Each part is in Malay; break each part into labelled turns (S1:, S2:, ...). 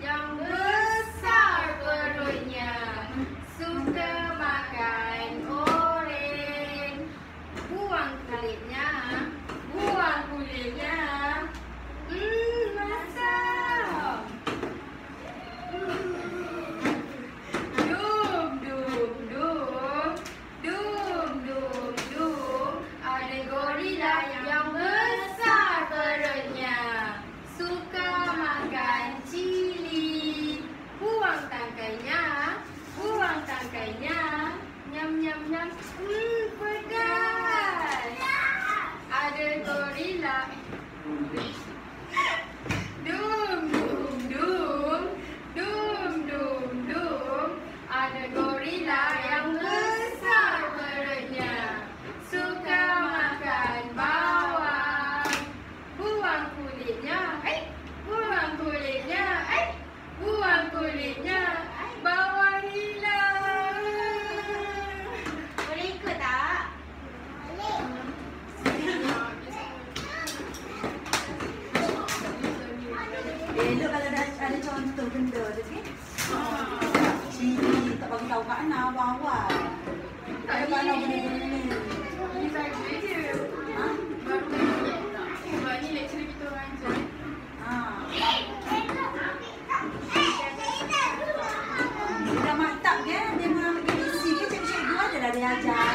S1: 幺 Kak Ana awal-awal. Kalau Ana ni.
S2: Saya je.
S1: Ha?
S2: Baru ni lecture kita orang je.
S1: Ha. Dia dah matap ke? Dia mengambil isi ke cikgu ada dah dia ajar.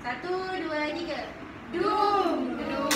S3: Satu, dua, tiga. Doom! Doom!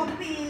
S3: copy.